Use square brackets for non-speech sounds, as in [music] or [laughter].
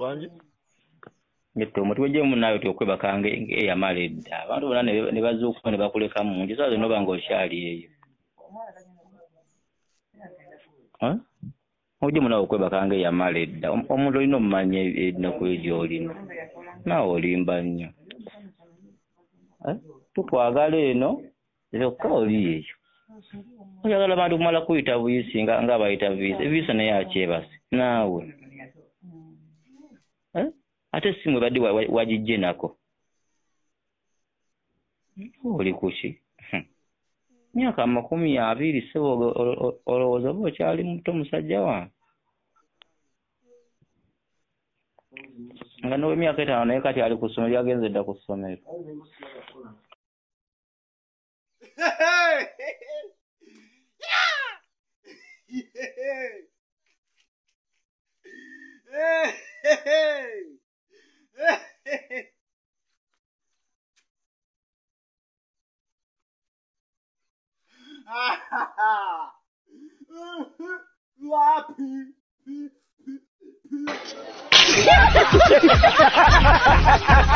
Wangi? Ngette omutwe gye munaayo ti okwebakanga eyamala edda abantu bonna ne bazuukuka ne bakuleka mu nju saa zino oba ng'okyali eyo ojje munaawe okwebakanga eyamala edda Om- omuntu olina omumanya ennaku egyolina naawe olimba nnyo Eh? tukwagala eno kyokka oli eyo oyagala abantu kumala kuyita buyisi nga nga bayita viisa eviisa naye akyebase naawe? Ate wa- wa- wagijje nako. Oli kuki Hmm. myaka amakumi abiri sebo olowooza oba okyali muto musajja wange nga n'owemyaka etaano naye kati ali ku ssomero yagenze dda ku ssomero Lapi. [laughs] [laughs]